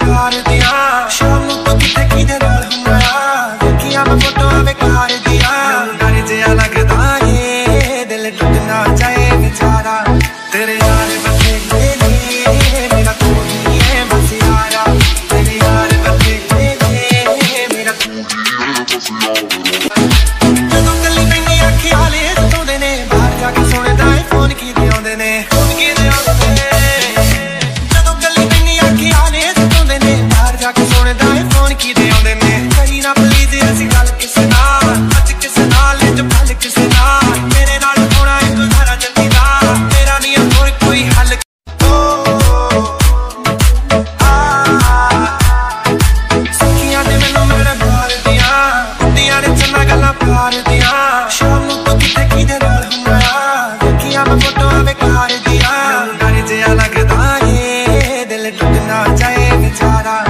ਕਰ ਦਿਆ ਸ਼ਾਮ ਨੂੰ ਤੂੰ ਕਿਤੇ ਕਿਦੇ ਨਾਲ ਹੁੰਦਾ ਦੇਖਿਆ ਮੈਂ ਫੋਟੋਆਂ ਵਿੱਚ ਕਰ ਦਿਆ ਨਰ ਜਿਆ ਲੱਗਦਾ ਏ ਦਿਲ ਟੁੱਟ ਨਾ ਜਾਏ ਵਿਚਾਰਾ ਤੇਰੇ ਯਾਰ ਬਸੇ ਨੇ ਮੇਰਾ ਕੋਈ ਏ ਬਸਿਆਰਾ ਤੇਰੇ ਯਾਰ ਬਸੇ ਨੇ ਮੇਰਾ ਕੋਈ ਏ ਬਸਿਆਰਾ ਮਾਰ ਦਿਆ ਸ਼ਾਮ ਨੂੰ ਤੂੰ ਕਿਤੇ ਕਿਹਦੇ ਨਾਲ ਹੁੰਦਾ ਦੇਖਿਆ ਮੈਂ ਫੋਟੋਆਂ ਵੇਕਾਰ ਦਿਆ ਨਾਰੇ ਜਿਆ ਲੱਗਦਾ ਏ ਦਿਲ ਟੁੱਟਣਾ ਚਾਹੇ ਵਿਚਾਰਾ